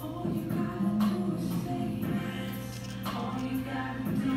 All you gotta do is say yes. All you gotta do.